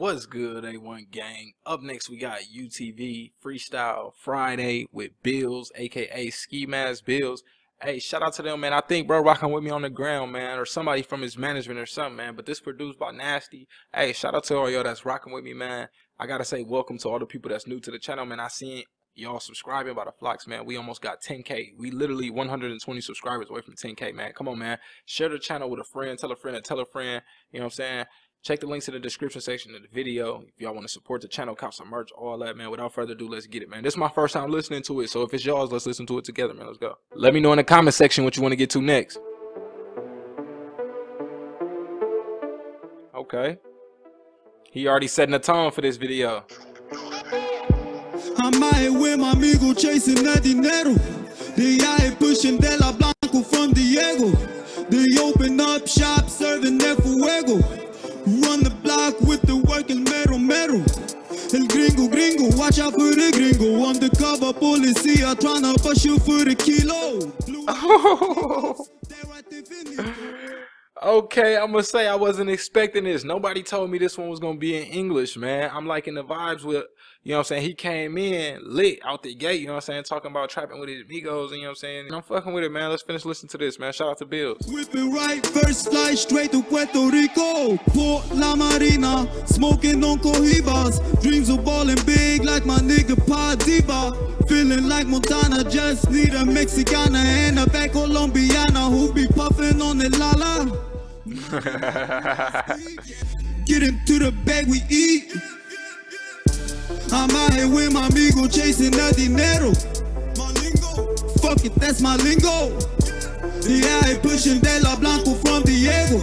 What's good, A1 gang? Up next, we got UTV Freestyle Friday with Billz, aka Ski Mask Billz. Hey, shout out to them, man. I think bro rocking with me on the ground, man, or somebody from his management or something, man. But this produced by Nasty. Hey, shout out to all y'all that's rocking with me, man. I gotta say welcome to all the people that's new to the channel, man. I seen y'all subscribing by the flocks, man. We almost got 10k. We literally 120 subscribers away from 10k, man. Come on, man. Share the channel with a friend, tell a friend, and tell a friend. You know what I'm saying? Check the links in the description section of the video. If y'all want to support the channel, cop some merch, all that, man. Without further ado, let's get it, man. This is my first time listening to it, so if it's yours, let's listen to it together, man. Let's go. Let me know in the comment section what you want to get to next. Okay. He already setting the tone for this video. I'm out here with my amigo chasing that dinero. They here pushing De La Blanco from Diego. They open up shop serving their fuego. With the working metal metal. El gringo gringo, watch out for the gringo. Undercover policia trying to push you for the kilo. Okay, I'm gonna say I wasn't expecting this. Nobody told me this one was gonna be in English, man. I'm liking the vibes with, you know what I'm saying? He came in lit out the gate, you know what I'm saying? Talking about trapping with his amigos, you know what I'm saying? And I'm fucking with it, man. Let's finish listening to this, man. Shout out to Billz. Whipping right, first flight straight to Puerto Rico. Port La Marina, smoking on Cohibas. Dreams of balling big like my nigga Pa Diva. Feeling like Montana, just need a Mexicana and a back Colombiana who be puffing on the lala. Get into the bag we eat. I'm out here with my amigo chasing that dinero. My lingo, fuck it, that's my lingo. Yeah, I pushing De La Blanco from Diego.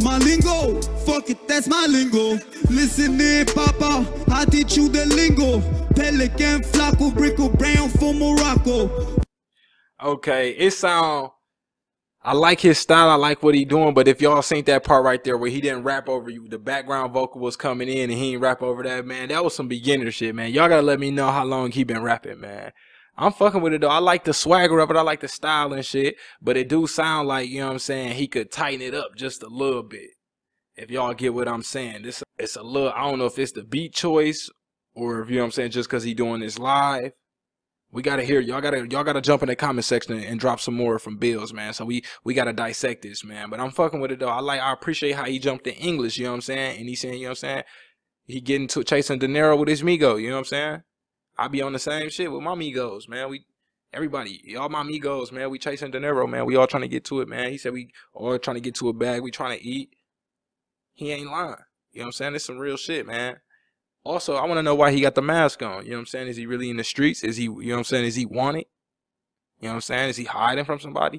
My lingo, fuck it, that's my lingo. Listen in, Papa, I teach you the lingo. Pelican, Flaco, Brickle, Brown from Morocco. Okay, it sound I like his style. I like what he doing. But if y'all seen that part right there where he didn't rap over you, the background vocal was coming in and he ain't rap over that, man. That was some beginner shit, man. Y'all gotta let me know how long he been rapping, man. I'm fucking with it though. I like the swagger of it. I like the style and shit. But it do sound like, you know what I'm saying, he could tighten it up just a little bit. If y'all get what I'm saying. This it's a little I don't know if it's the beat choice or if you know what I'm saying, just cause he doing this live we gotta hear y'all gotta y'all gotta jump in the comment section and drop some more from Billz, man. So we we gotta dissect this, man. But I'm fucking with it though. I like I appreciate how he jumped in English, you know what I'm saying? And he's saying, you know what I'm saying? He getting to chasing dinero with his Migo, you know what I'm saying? I be on the same shit with my Migos, man. We everybody, y'all my Migos, man, we chasing dinero, man. We all trying to get to it, man. He said we all trying to get to a bag, we trying to eat. He ain't lying. You know what I'm saying? It's some real shit, man. Also, I want to know why he got the mask on. You know what I'm saying? Is he really in the streets? Is he, you know what I'm saying? Is he wanted? You know what I'm saying? Is he hiding from somebody?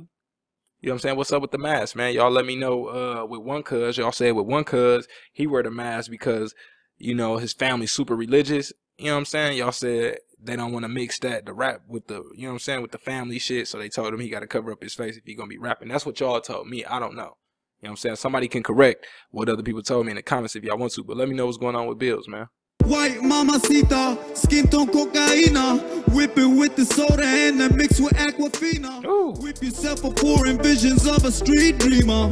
You know what I'm saying? What's up with the mask, man? Y'all let me know uh, with one cuz. Y'all said with one cuz, he wear the mask because, you know, his family's super religious. You know what I'm saying? Y'all said they don't want to mix that, the rap with the, you know what I'm saying, with the family shit. So they told him he got to cover up his face if he going to be rapping. That's what y'all told me. I don't know. You know what I'm saying? Somebody can correct what other people told me in the comments if y'all want to. But let me know what's going on with Billz, man. White mamacita, skin tone cocaina. Whip it with the soda and then mix with aquafina. Ooh. Whip yourself up pouring visions of a street dreamer.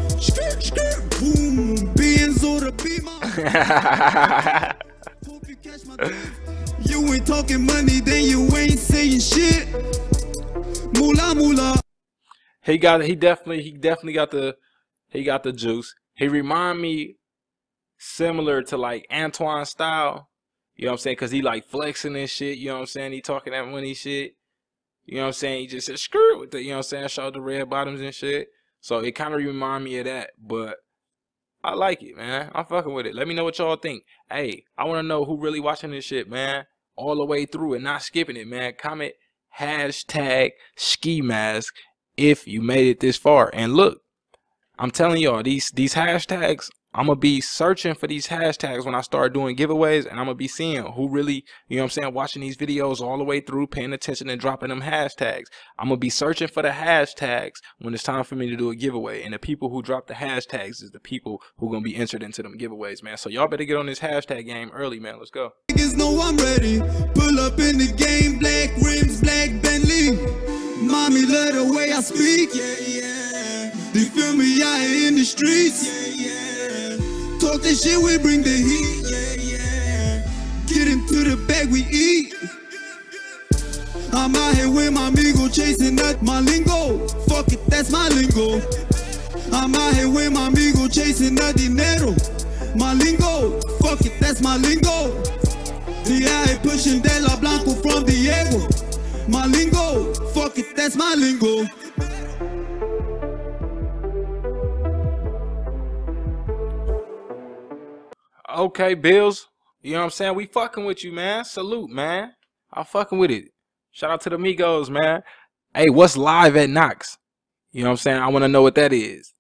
Boom, beans or the beamer. Hope you catch my drift. You ain't talking money, then you ain't saying shit. Mula mula. he got he definitely he definitely got the he got the juice. He remind me similar to like Antoine style. You know what I'm saying? Cause he like flexing and shit. You know what I'm saying? He talking that money shit. You know what I'm saying? He just said screw with the, you know what I'm saying? Showed the red bottoms and shit. So it kind of remind me of that, but I like it, man. I'm fucking with it. Let me know what y'all think. Hey, I want to know who really watching this shit, man. All the way through and not skipping it, man. Comment hashtag ski mask if you made it this far. And look, I'm telling y'all, these these hashtags I'm gonna be searching for these hashtags when I start doing giveaways and I'm gonna be seeing who really, you know what I'm saying, watching these videos all the way through, paying attention and dropping them hashtags. I'm gonna be searching for the hashtags when it's time for me to do a giveaway. And the people who drop the hashtags is the people who gonna be entered into them giveaways, man. So y'all better get on this hashtag game early, man. Let's go. Niggas know I'm ready. Pull up in the game, black rims, black Bentley. Mommy love the way I speak. Yeah, yeah. They feel me out in the streets. Yeah talk this shit, we bring the heat. Yeah, yeah. Get into the bag, we eat. I'm out here with my amigo, chasing that my lingo. Fuck it, that's my lingo. I'm out here with my amigo, chasing that dinero. My lingo, fuck it, that's my lingo. Yeah, I pushing De La Blanco from Diego. My lingo, fuck it, that's my lingo. Okay, Billz. You know what I'm saying? We fucking with you, man. Salute, man. I'm fucking with it. Shout out to the Migos, man. Hey, what's live at Knox? You know what I'm saying? I want to know what that is.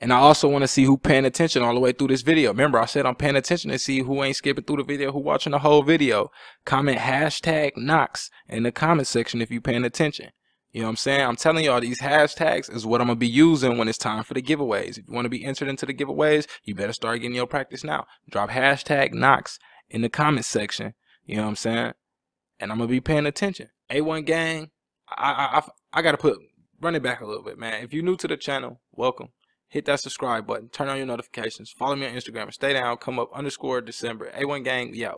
And I also want to see who paying attention all the way through this video. Remember, I said I'm paying attention to see who ain't skipping through the video, who watching the whole video. Comment hashtag Knox in the comment section if you paying attention. You know what I'm saying? I'm telling y'all these hashtags is what I'm gonna be using when it's time for the giveaways. If you want to be entered into the giveaways, you better start getting your practice now. Drop hashtag Knox in the comment section. You know what I'm saying? And I'm gonna be paying attention. A1 gang, I I I, I gotta put run it back a little bit, man. If you're new to the channel, welcome. Hit that subscribe button. Turn on your notifications. Follow me on Instagram. Stay down. Come up underscore December. A1 gang, out.